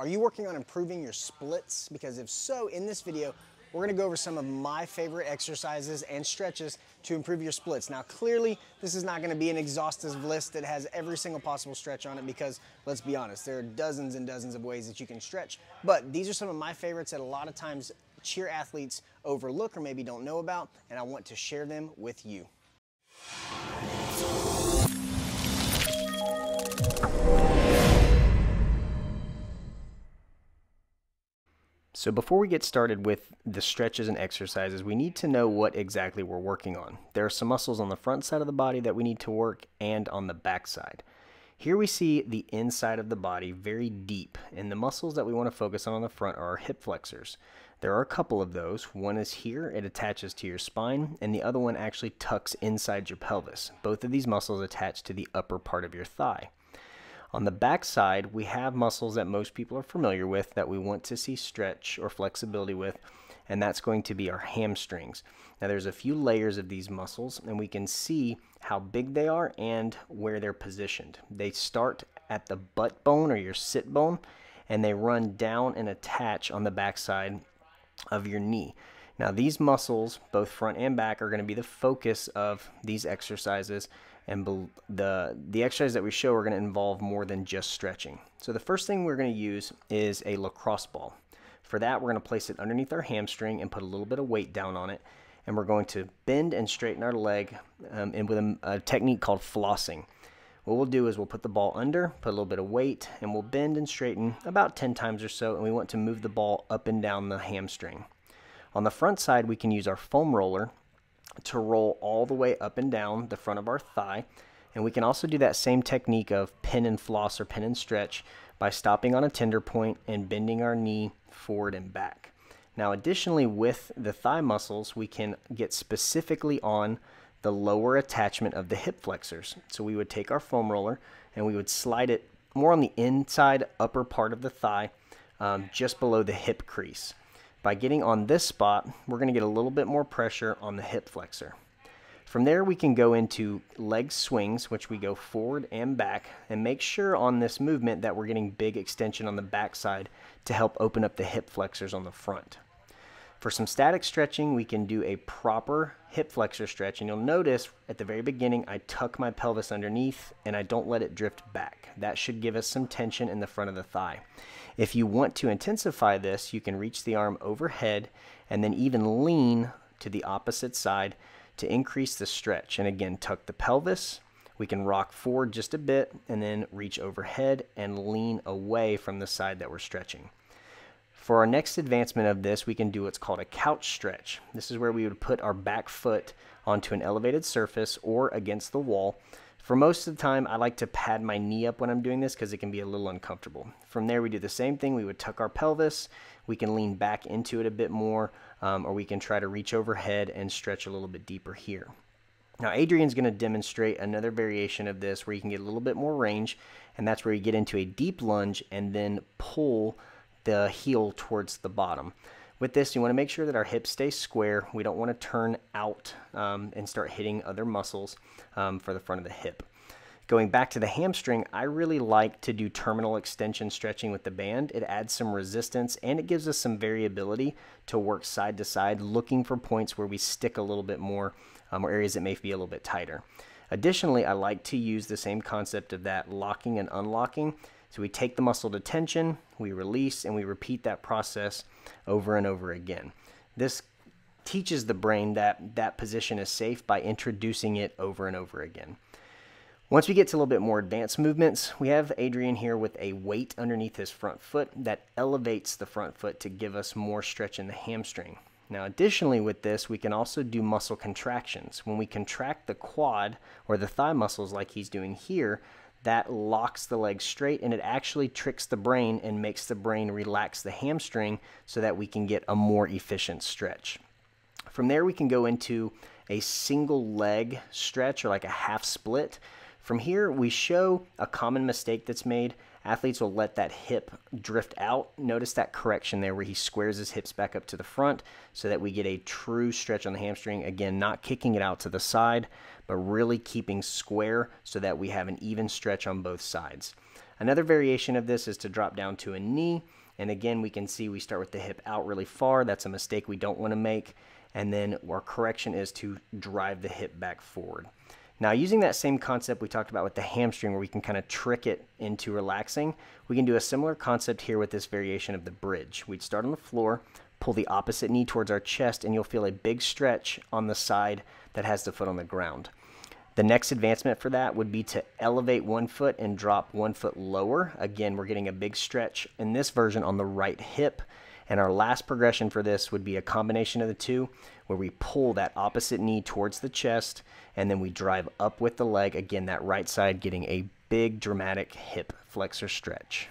Are you working on improving your splits? Because if so, in this video, we're gonna go over some of my favorite exercises and stretches to improve your splits. Now, clearly, this is not gonna be an exhaustive list that has every single possible stretch on it because, let's be honest, there are dozens and dozens of ways that you can stretch. But these are some of my favorites that a lot of times cheer athletes overlook or maybe don't know about, and I want to share them with you. So before we get started with the stretches and exercises, we need to know what exactly we're working on. There are some muscles on the front side of the body that we need to work and on the back side. Here we see the inside of the body very deep, and the muscles that we want to focus on on the front are our hip flexors. There are a couple of those. One is here, it attaches to your spine, and the other one actually tucks inside your pelvis. Both of these muscles attach to the upper part of your thigh. On the back side, we have muscles that most people are familiar with that we want to see stretch or flexibility with, and that's going to be our hamstrings. Now there's a few layers of these muscles, and we can see how big they are and where they're positioned. They start at the butt bone or your sit bone, and they run down and attach on the backside of your knee. Now these muscles, both front and back, are going to be the focus of these exercises and the, the exercises that we show are going to involve more than just stretching. So the first thing we're going to use is a lacrosse ball. For that, we're going to place it underneath our hamstring and put a little bit of weight down on it. And we're going to bend and straighten our leg um, and with a, a technique called flossing. What we'll do is we'll put the ball under, put a little bit of weight, and we'll bend and straighten about 10 times or so, and we want to move the ball up and down the hamstring. On the front side, we can use our foam roller to roll all the way up and down the front of our thigh. And we can also do that same technique of pin and floss or pin and stretch by stopping on a tender point and bending our knee forward and back. Now, additionally, with the thigh muscles, we can get specifically on the lower attachment of the hip flexors. So we would take our foam roller and we would slide it more on the inside upper part of the thigh, um, just below the hip crease. By getting on this spot, we're going to get a little bit more pressure on the hip flexor. From there, we can go into leg swings, which we go forward and back, and make sure on this movement that we're getting big extension on the back side to help open up the hip flexors on the front. For some static stretching, we can do a proper hip flexor stretch. And you'll notice at the very beginning, I tuck my pelvis underneath and I don't let it drift back. That should give us some tension in the front of the thigh. If you want to intensify this, you can reach the arm overhead and then even lean to the opposite side to increase the stretch. And again, tuck the pelvis. We can rock forward just a bit and then reach overhead and lean away from the side that we're stretching. For our next advancement of this, we can do what's called a couch stretch. This is where we would put our back foot onto an elevated surface or against the wall. For most of the time, I like to pad my knee up when I'm doing this because it can be a little uncomfortable. From there, we do the same thing. We would tuck our pelvis. We can lean back into it a bit more, um, or we can try to reach overhead and stretch a little bit deeper here. Now, Adrian's going to demonstrate another variation of this where you can get a little bit more range, and that's where you get into a deep lunge and then pull the heel towards the bottom. With this, you want to make sure that our hips stay square. We don't want to turn out um, and start hitting other muscles um, for the front of the hip. Going back to the hamstring, I really like to do terminal extension stretching with the band. It adds some resistance and it gives us some variability to work side to side, looking for points where we stick a little bit more um, or areas that may be a little bit tighter. Additionally, I like to use the same concept of that locking and unlocking so we take the muscle to tension, we release, and we repeat that process over and over again. This teaches the brain that that position is safe by introducing it over and over again. Once we get to a little bit more advanced movements, we have Adrian here with a weight underneath his front foot that elevates the front foot to give us more stretch in the hamstring. Now, additionally with this, we can also do muscle contractions. When we contract the quad or the thigh muscles like he's doing here, that locks the leg straight and it actually tricks the brain and makes the brain relax the hamstring so that we can get a more efficient stretch. From there, we can go into a single leg stretch or like a half split. From here, we show a common mistake that's made. Athletes will let that hip drift out. Notice that correction there where he squares his hips back up to the front so that we get a true stretch on the hamstring. Again, not kicking it out to the side, but really keeping square so that we have an even stretch on both sides. Another variation of this is to drop down to a knee. And again, we can see we start with the hip out really far. That's a mistake we don't want to make. And then our correction is to drive the hip back forward. Now, using that same concept we talked about with the hamstring where we can kind of trick it into relaxing, we can do a similar concept here with this variation of the bridge. We'd start on the floor, pull the opposite knee towards our chest, and you'll feel a big stretch on the side that has the foot on the ground. The next advancement for that would be to elevate one foot and drop one foot lower. Again, we're getting a big stretch in this version on the right hip. And our last progression for this would be a combination of the two, where we pull that opposite knee towards the chest, and then we drive up with the leg. Again, that right side getting a big dramatic hip flexor stretch.